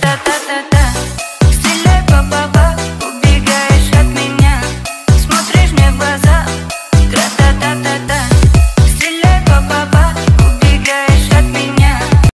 Та-та-та-та, стреляй по баба, Убегаешь от меня, смотришь мне в глаза, та-та-та-та.